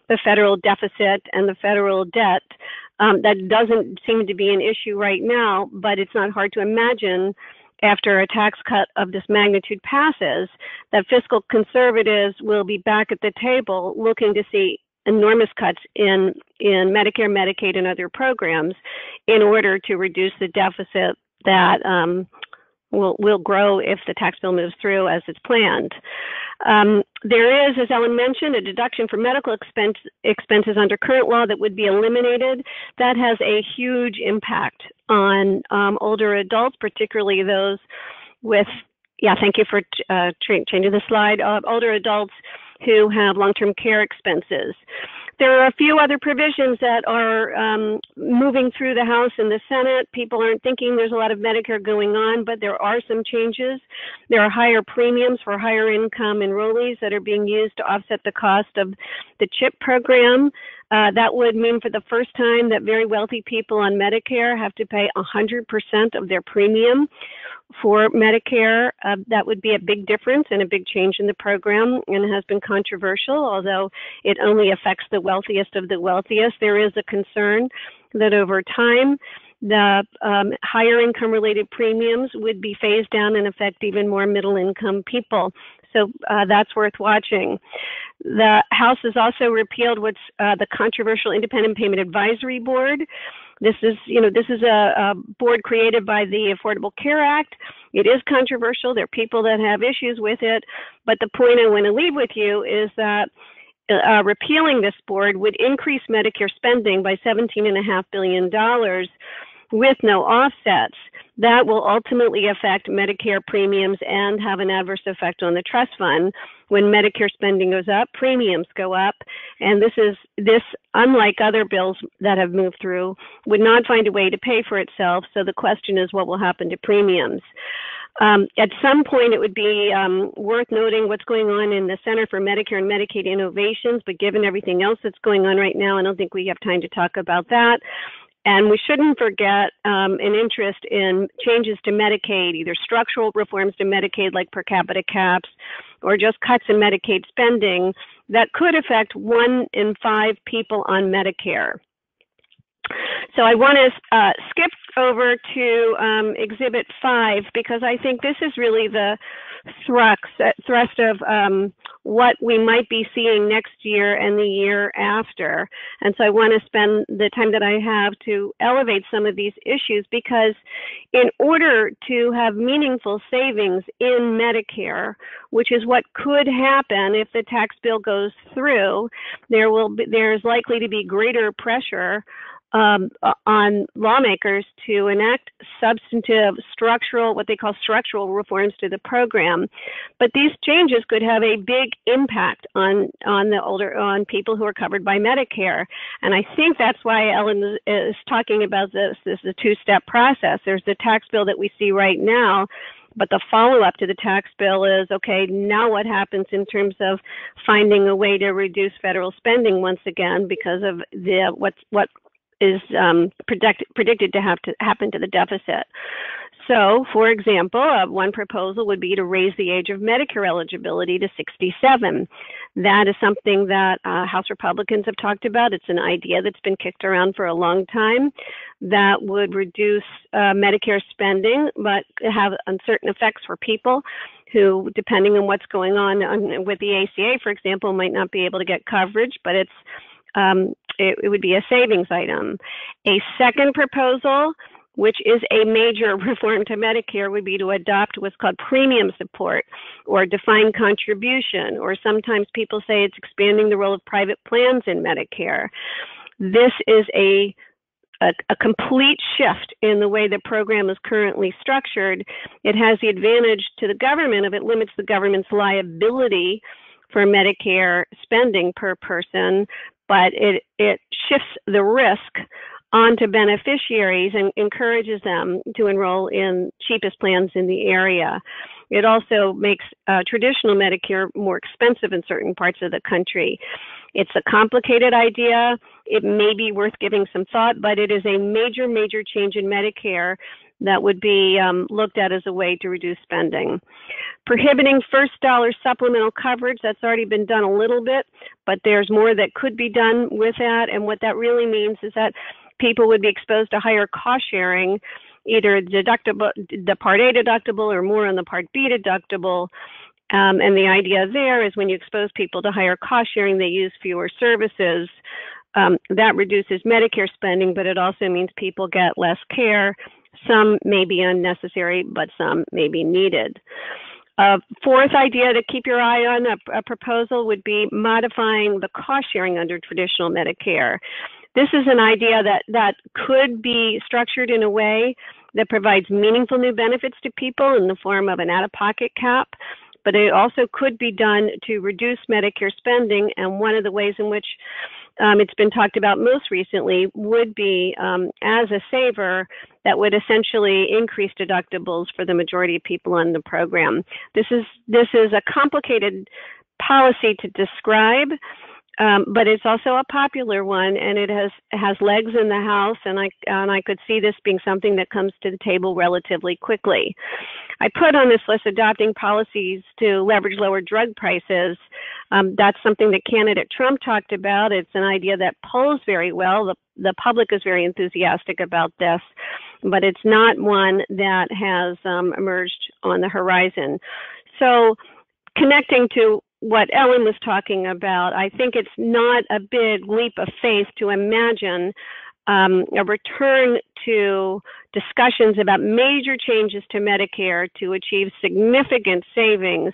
the federal deficit and the federal debt. Um, that doesn't seem to be an issue right now, but it's not hard to imagine after a tax cut of this magnitude passes that fiscal conservatives will be back at the table looking to see enormous cuts in in Medicare, Medicaid, and other programs in order to reduce the deficit that um, will will grow if the tax bill moves through as it's planned. Um, there is, as Ellen mentioned, a deduction for medical expense, expenses under current law that would be eliminated. That has a huge impact on um, older adults, particularly those with. Yeah, thank you for uh, changing the slide. Uh, older adults who have long-term care expenses. There are a few other provisions that are um, moving through the House and the Senate. People aren't thinking there's a lot of Medicare going on, but there are some changes. There are higher premiums for higher income enrollees that are being used to offset the cost of the CHIP program. Uh, that would mean for the first time that very wealthy people on Medicare have to pay 100% of their premium for Medicare. Uh, that would be a big difference and a big change in the program and has been controversial, although it only affects the wealthiest of the wealthiest. There is a concern that over time, the um, higher income related premiums would be phased down and affect even more middle income people. So uh, that's worth watching. The House has also repealed what's uh, the controversial Independent Payment Advisory Board. This is, you know, this is a, a, board created by the Affordable Care Act. It is controversial. There are people that have issues with it, but the point I want to leave with you is that uh, repealing this board would increase Medicare spending by $17.5 billion with no offsets. That will ultimately affect Medicare premiums and have an adverse effect on the trust fund. When Medicare spending goes up, premiums go up. And this is this, unlike other bills that have moved through, would not find a way to pay for itself. So the question is, what will happen to premiums? Um, at some point, it would be um, worth noting what's going on in the Center for Medicare and Medicaid Innovations, but given everything else that's going on right now, I don't think we have time to talk about that. And we shouldn't forget um, an interest in changes to Medicaid, either structural reforms to Medicaid like per capita caps or just cuts in Medicaid spending that could affect one in five people on Medicare. So I want to uh, skip over to um, Exhibit 5 because I think this is really the thrust, thrust of um, what we might be seeing next year and the year after. And so I want to spend the time that I have to elevate some of these issues because in order to have meaningful savings in Medicare, which is what could happen if the tax bill goes through, there will be, there's likely to be greater pressure um, on lawmakers to enact substantive structural, what they call structural reforms to the program. But these changes could have a big impact on on the older on people who are covered by Medicare. And I think that's why Ellen is talking about this. This is a two-step process. There's the tax bill that we see right now but the follow up to the tax bill is okay, now what happens in terms of finding a way to reduce federal spending once again because of the what's what is um, predict, predicted to have to happen to the deficit. So, for example, uh, one proposal would be to raise the age of Medicare eligibility to 67. That is something that uh, House Republicans have talked about. It's an idea that's been kicked around for a long time that would reduce uh, Medicare spending, but have uncertain effects for people who, depending on what's going on, on with the ACA, for example, might not be able to get coverage, but it's um, it, it would be a savings item. A second proposal which is a major reform to Medicare, would be to adopt what's called premium support or defined contribution, or sometimes people say it's expanding the role of private plans in Medicare. This is a a, a, complete shift in the way the program is currently structured. It has the advantage to the government of it limits the government's liability for Medicare spending per person, but it, it shifts the risk onto beneficiaries and encourages them to enroll in cheapest plans in the area. It also makes uh, traditional Medicare more expensive in certain parts of the country. It's a complicated idea. It may be worth giving some thought, but it is a major, major change in Medicare that would be um, looked at as a way to reduce spending. Prohibiting first dollar supplemental coverage, that's already been done a little bit, but there's more that could be done with that. And what that really means is that people would be exposed to higher cost sharing, either deductible, the Part A deductible or more on the Part B deductible. Um, and the idea there is when you expose people to higher cost sharing, they use fewer services. Um, that reduces Medicare spending, but it also means people get less care some may be unnecessary, but some may be needed. A fourth idea to keep your eye on, a, a proposal would be modifying the cost sharing under traditional Medicare. This is an idea that, that could be structured in a way that provides meaningful new benefits to people in the form of an out of pocket cap, but it also could be done to reduce Medicare spending. And one of the ways in which um, it's been talked about most recently would be um, as a saver that would essentially increase deductibles for the majority of people on the program. This is this is a complicated policy to describe. Um, but it's also a popular one, and it has has legs in the House, and I and I could see this being something that comes to the table relatively quickly. I put on this list adopting policies to leverage lower drug prices. Um, that's something that candidate Trump talked about. It's an idea that polls very well. The the public is very enthusiastic about this, but it's not one that has um, emerged on the horizon. So connecting to what Ellen was talking about, I think it's not a big leap of faith to imagine um, a return to discussions about major changes to Medicare to achieve significant savings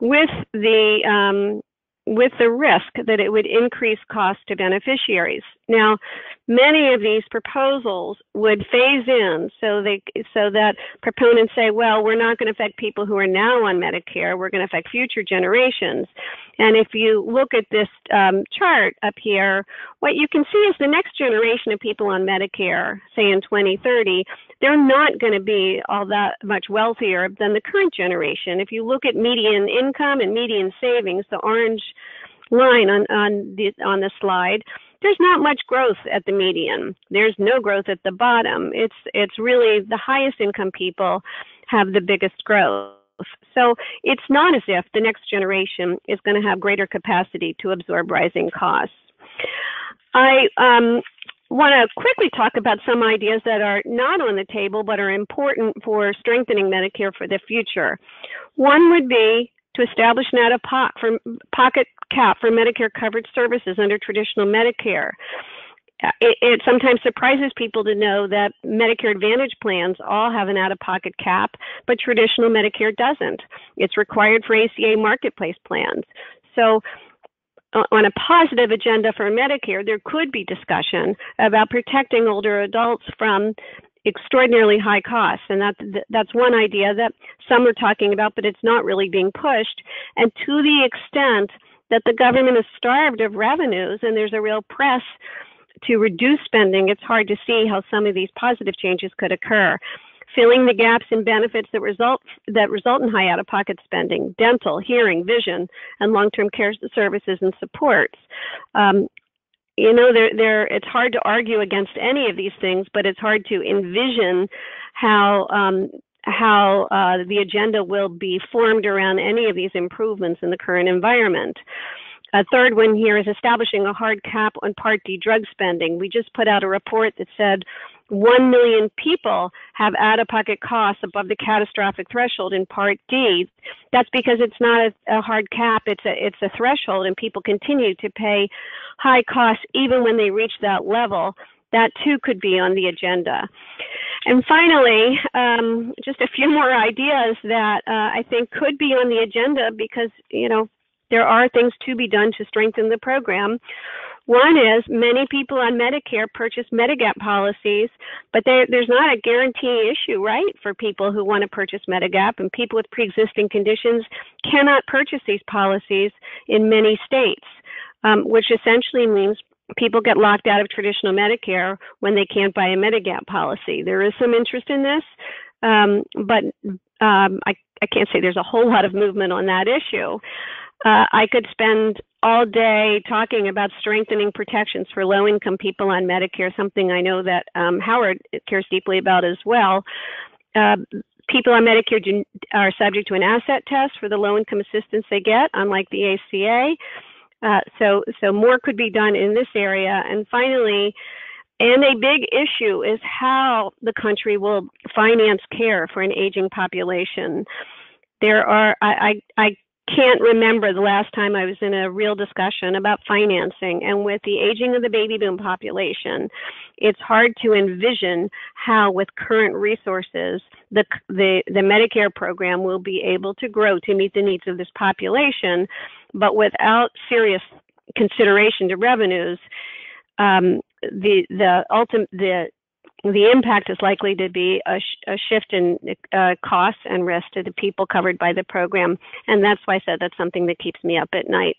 with the um, with the risk that it would increase cost to beneficiaries. Now, many of these proposals would phase in so they so that proponents say, well, we're not going to affect people who are now on Medicare, we're going to affect future generations. And if you look at this um, chart up here, what you can see is the next generation of people on Medicare, say in 2030, they're not going to be all that much wealthier than the current generation. If you look at median income and median savings, the orange line on, on the on the slide, there's not much growth at the median. There's no growth at the bottom. It's it's really the highest income people have the biggest growth. So it's not as if the next generation is going to have greater capacity to absorb rising costs. I um, want to quickly talk about some ideas that are not on the table but are important for strengthening Medicare for the future. One would be to establish an out-of-pocket cap for Medicare covered services under traditional Medicare. It, it, sometimes surprises people to know that Medicare Advantage plans all have an out of pocket cap, but traditional Medicare doesn't. It's required for ACA marketplace plans. So, on a positive agenda for Medicare, there could be discussion about protecting older adults from extraordinarily high costs. And that, that's one idea that some are talking about, but it's not really being pushed. And to the extent that the government is starved of revenues and there's a real press to reduce spending, it's hard to see how some of these positive changes could occur. Filling the gaps in benefits that result that result in high out-of-pocket spending, dental, hearing, vision, and long-term care services and supports. Um, you know, there, there, it's hard to argue against any of these things, but it's hard to envision how um, how uh, the agenda will be formed around any of these improvements in the current environment. A third one here is establishing a hard cap on Part D drug spending. We just put out a report that said 1 million people have out of pocket costs above the catastrophic threshold in Part D. That's because it's not a, a, hard cap, it's a, it's a threshold, and people continue to pay high costs even when they reach that level. That too could be on the agenda. And finally, um, just a few more ideas that uh, I think could be on the agenda because, you know, there are things to be done to strengthen the program. One is many people on Medicare purchase Medigap policies, but there's not a guarantee issue, right, for people who want to purchase Medigap, and people with pre-existing conditions cannot purchase these policies in many states, um, which essentially means people get locked out of traditional Medicare when they can't buy a Medigap policy. There is some interest in this, um, but um, I, I can't say there's a whole lot of movement on that issue. Uh, I could spend all day talking about strengthening protections for low income people on Medicare, something I know that um, Howard cares deeply about as well. Uh, people on Medicare do, are subject to an asset test for the low income assistance they get, unlike the ACA. Uh, so, so more could be done in this area. And finally, and a big issue is how the country will finance care for an aging population. There are, I, I, I can't remember the last time I was in a real discussion about financing. And with the aging of the baby boom population, it's hard to envision how, with current resources, the, the, the Medicare program will be able to grow to meet the needs of this population. But without serious consideration to revenues, um, the the ultimate the the impact is likely to be a, sh- a shift in uh, costs and risk to the people covered by the program. And that's why I said that's something that keeps me up at night.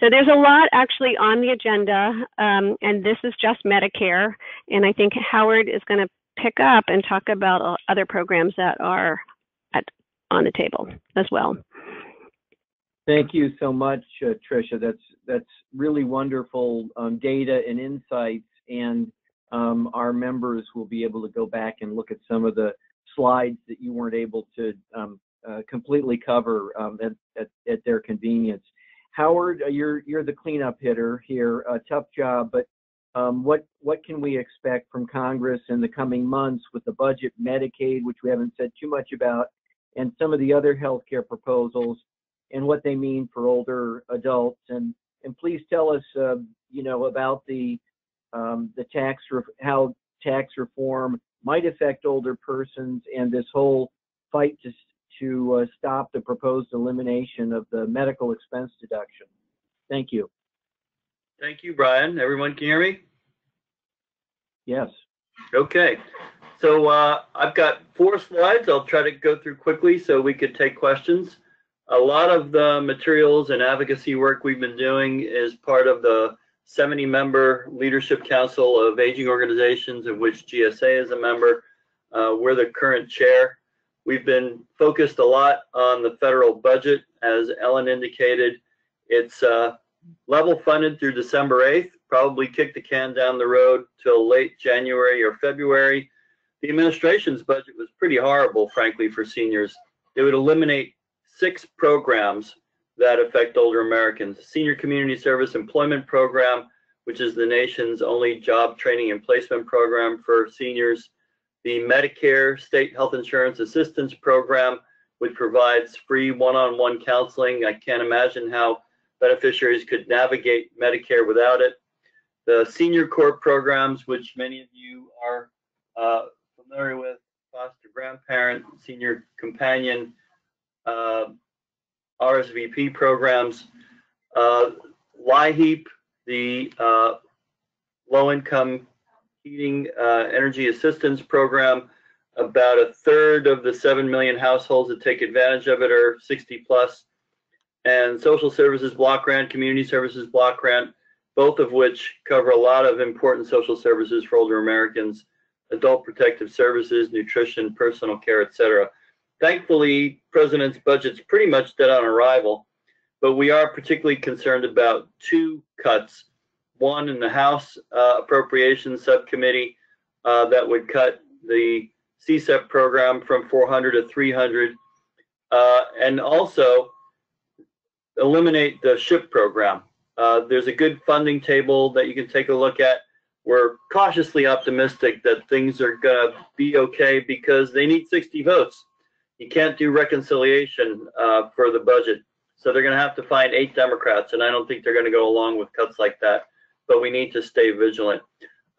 So there's a lot actually on the agenda, um, and this is just Medicare. And I think Howard is going to pick up and talk about other programs that are at, on the table as well. Thank you so much, uh, Tricia. That's that's really wonderful um, data and insights. And um, our members will be able to go back and look at some of the slides that you weren't able to um, uh, completely cover um, at, at, at, their convenience. Howard, uh, you're you're the cleanup hitter here. A tough job, but um, what what can we expect from Congress in the coming months with the budget, Medicaid, which we haven't said too much about, and some of the other healthcare proposals, and what they mean for older adults? And and please tell us, uh, you know, about the um, the tax how tax reform might affect older persons and this whole fight to to uh, stop the proposed elimination of the medical expense deduction. Thank you. Thank you, Brian. Everyone can hear me? Yes. Okay. So uh, I've got four slides. I'll try to go through quickly so we could take questions. A lot of the materials and advocacy work we've been doing is part of the 70 member Leadership Council of Aging Organizations, of which GSA is a member. Uh, we're the current chair. We've been focused a lot on the federal budget. As Ellen indicated, it's uh, level funded through December 8th, probably kick the can down the road till late January or February. The administration's budget was pretty horrible, frankly, for seniors. It would eliminate six programs that affect older Americans. Senior Community Service Employment Program, which is the nation's only job training and placement program for seniors. The Medicare State Health Insurance Assistance Program, which provides free one-on-one counseling. I can't imagine how beneficiaries could navigate Medicare without it. The Senior Corps programs, which many of you are uh, familiar with, foster grandparent, senior companion, uh, RSVP programs, uh, LIHEAP, the uh, low income heating uh, energy assistance program. About a third of the 7 million households that take advantage of it are 60 plus. And social services block grant, community services block grant, both of which cover a lot of important social services for older Americans, adult protective services, nutrition, personal care, etc. Thankfully, President's budget's pretty much dead on arrival, but we are particularly concerned about two cuts. One in the House uh, Appropriations Subcommittee uh, that would cut the CSEP program from 400 to 300, uh, and also eliminate the SHIP program. Uh, there's a good funding table that you can take a look at. We're cautiously optimistic that things are going to be okay because they need 60 votes you can't do reconciliation uh, for the budget. So they're going to have to find eight Democrats, and I don't think they're going to go along with cuts like that. But we need to stay vigilant.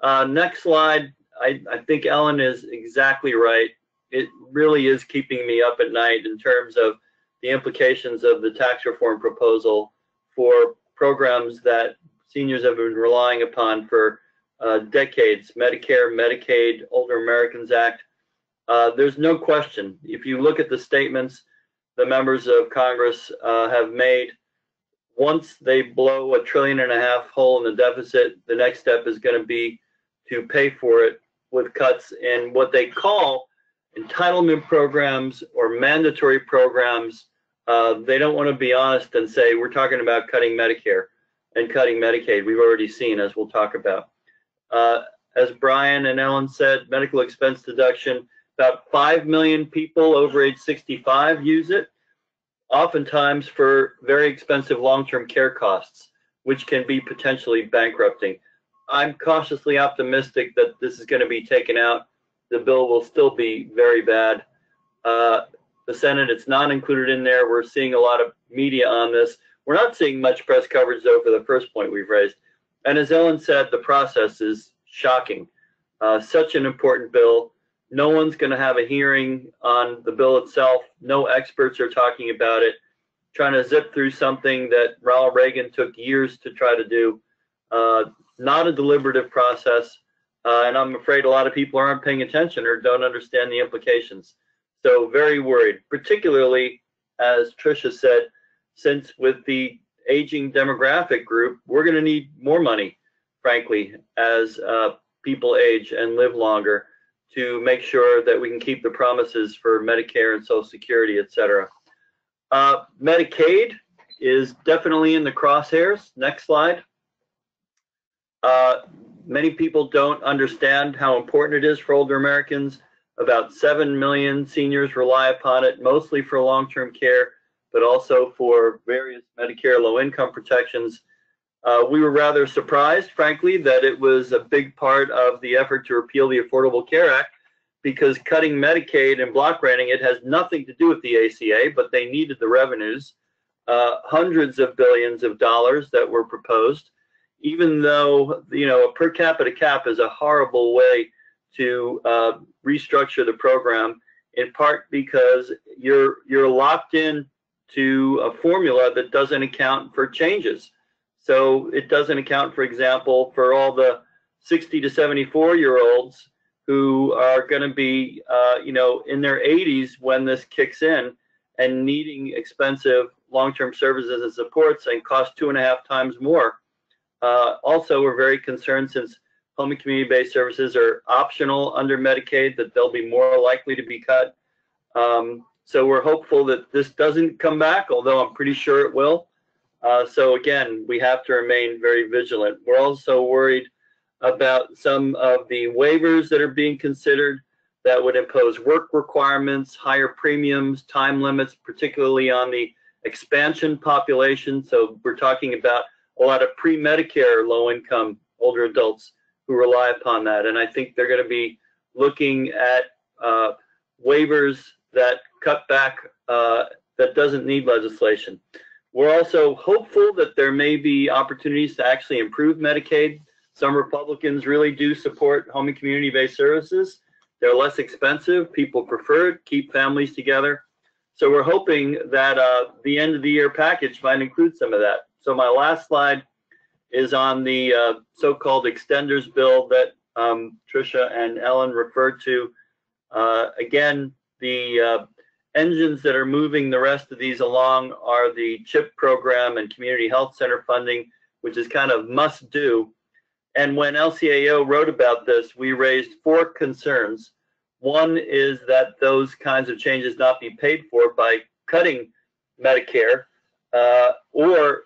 Uh, next slide. I, I think Ellen is exactly right. It really is keeping me up at night in terms of the implications of the tax reform proposal for programs that seniors have been relying upon for uh, decades Medicare, Medicaid, Older Americans Act. Uh, there's no question. If you look at the statements the members of Congress uh, have made, once they blow a trillion and a half hole in the deficit, the next step is going to be to pay for it with cuts in what they call entitlement programs or mandatory programs. Uh, they don't want to be honest and say we're talking about cutting Medicare and cutting Medicaid. We've already seen, as we'll talk about. Uh, as Brian and Ellen said, medical expense deduction about 5 million people over age 65 use it, oftentimes for very expensive long-term care costs, which can be potentially bankrupting. I'm cautiously optimistic that this is going to be taken out. The bill will still be very bad. Uh, the Senate, it's not included in there. We're seeing a lot of media on this. We're not seeing much press coverage, though, for the first point we've raised. And as Ellen said, the process is shocking. Uh, such an important bill no one's going to have a hearing on the bill itself. No experts are talking about it. Trying to zip through something that Ronald Reagan took years to try to do. Uh, not a deliberative process. Uh, and I'm afraid a lot of people aren't paying attention or don't understand the implications. So very worried, particularly as Tricia said, since with the aging demographic group, we're going to need more money, frankly, as uh, people age and live longer to make sure that we can keep the promises for Medicare and Social Security, et cetera. Uh, Medicaid is definitely in the crosshairs. Next slide. Uh, many people don't understand how important it is for older Americans. About 7 million seniors rely upon it, mostly for long-term care, but also for various Medicare low-income protections. Uh, we were rather surprised, frankly, that it was a big part of the effort to repeal the Affordable Care Act because cutting Medicaid and block granting it has nothing to do with the ACA, but they needed the revenues. Uh, hundreds of billions of dollars that were proposed, even though you know a per capita cap is a horrible way to uh, restructure the program, in part because you're you're locked in to a formula that doesn't account for changes. So it doesn't account, for example, for all the 60 to 74 year olds who are going to be, uh, you know, in their 80s when this kicks in and needing expensive long-term services and supports and cost two and a half times more. Uh, also, we're very concerned since home and community-based services are optional under Medicaid that they'll be more likely to be cut. Um, so we're hopeful that this doesn't come back, although I'm pretty sure it will. Uh, so again, we have to remain very vigilant. We're also worried about some of the waivers that are being considered that would impose work requirements, higher premiums, time limits, particularly on the expansion population. So we're talking about a lot of pre-Medicare low-income older adults who rely upon that. And I think they're going to be looking at uh, waivers that cut back, uh, that doesn't need legislation. We're also hopeful that there may be opportunities to actually improve Medicaid. Some Republicans really do support home and community-based services. They're less expensive. People prefer it, keep families together. So we're hoping that uh, the end of the year package might include some of that. So my last slide is on the uh, so-called extenders bill that um, Tricia and Ellen referred to. Uh, again, the uh, engines that are moving the rest of these along are the CHIP program and community health center funding, which is kind of must do. And when LCAO wrote about this, we raised four concerns. One is that those kinds of changes not be paid for by cutting Medicare uh, or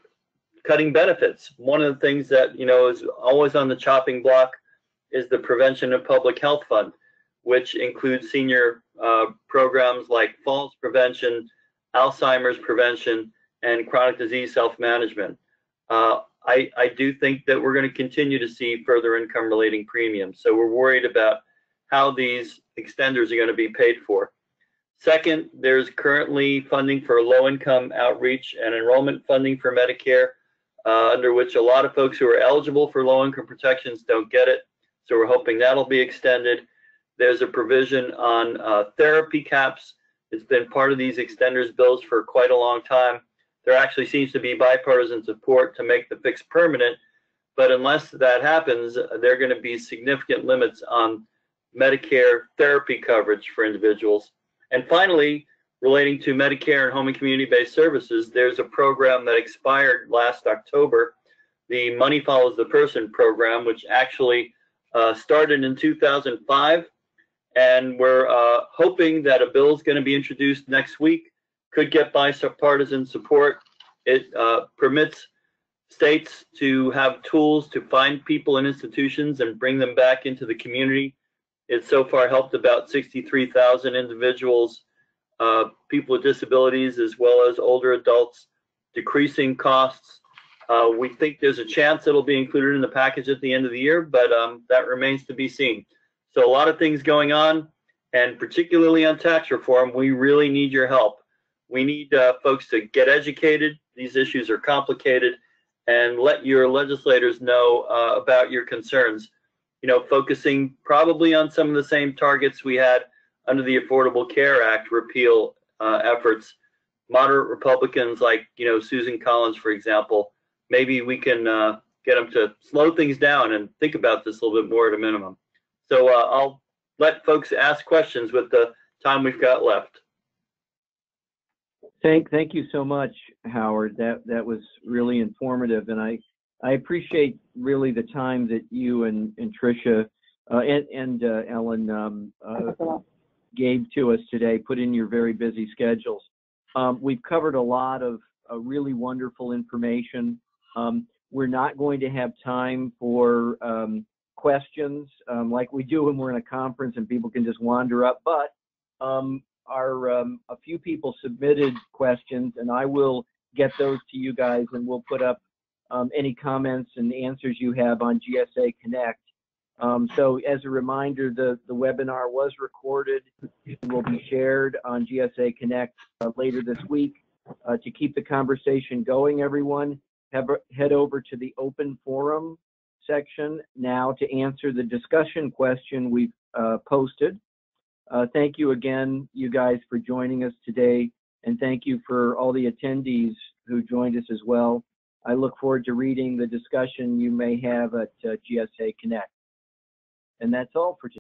cutting benefits. One of the things that you know is always on the chopping block is the Prevention of Public Health Fund, which includes senior uh, programs like falls prevention, Alzheimer's prevention, and chronic disease self-management. Uh, I, I do think that we're going to continue to see further income relating premiums. So we're worried about how these extenders are going to be paid for. Second, there's currently funding for low income outreach and enrollment funding for Medicare uh, under which a lot of folks who are eligible for low income protections don't get it. So we're hoping that'll be extended. There's a provision on uh, therapy caps. It's been part of these extenders bills for quite a long time. There actually seems to be bipartisan support to make the fix permanent, but unless that happens, there are going to be significant limits on Medicare therapy coverage for individuals. And finally, relating to Medicare and home and community-based services, there's a program that expired last October, the Money Follows the Person program, which actually uh, started in 2005. And we're uh, hoping that a bill is going to be introduced next week, could get bipartisan support. It uh, permits states to have tools to find people in institutions and bring them back into the community. It's so far helped about 63,000 individuals uh, people with disabilities as well as older adults, decreasing costs. Uh, we think there's a chance it'll be included in the package at the end of the year, but um, that remains to be seen. So a lot of things going on, and particularly on tax reform, we really need your help. We need uh, folks to get educated. These issues are complicated, and let your legislators know uh, about your concerns. You know, focusing probably on some of the same targets we had under the Affordable Care Act repeal uh, efforts, moderate Republicans like you know Susan Collins, for example, maybe we can uh, get them to slow things down and think about this a little bit more at a minimum. So uh, I'll let folks ask questions with the time we've got left. Thank, thank you so much, Howard. That that was really informative, and I I appreciate really the time that you and and Tricia uh, and and uh, Ellen um, uh, gave to us today, put in your very busy schedules. Um, we've covered a lot of uh, really wonderful information. Um, we're not going to have time for um, questions um, like we do when we're in a conference and people can just wander up, but um, our um, a few people submitted questions and I will get those to you guys and we'll put up any comments and answers you have on GSA Connect. Um, so as a reminder, the, the webinar was recorded and will be shared on GSA Connect uh, later this week. Uh, to keep the conversation going, everyone, head over to the open forum section now to answer the discussion question we've uh, posted. Uh, thank you again, you guys, for joining us today, and thank you for all the attendees who joined us as well. I look forward to reading the discussion you may have at uh, GSA Connect. And that's all for today.